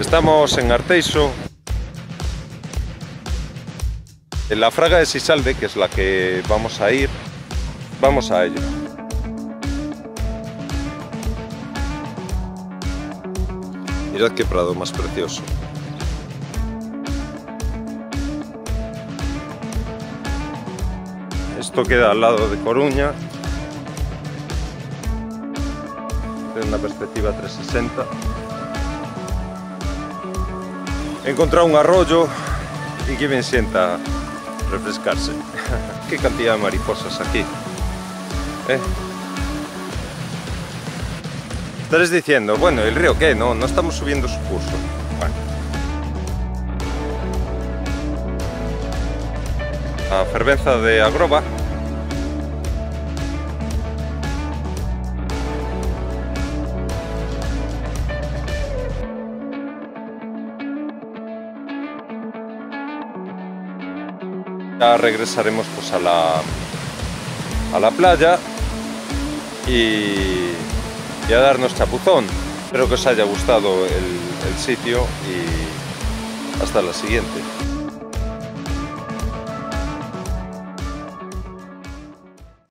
Estamos en Arteiso, en la fraga de Sisalde, que es la que vamos a ir. Vamos a ello. Mirad qué prado más precioso. Esto queda al lado de Coruña. Tiene una perspectiva 360. He encontrado un arroyo y que bien sienta refrescarse. Qué cantidad de mariposas aquí. ¿Eh? Diciendo, bueno, ¿el río qué? No, no estamos subiendo su curso. Bueno. A fervenza de Agroba. Ya regresaremos pues a la, a la playa y, a darnos chapuzón. Espero que os haya gustado el sitio y hasta la siguiente.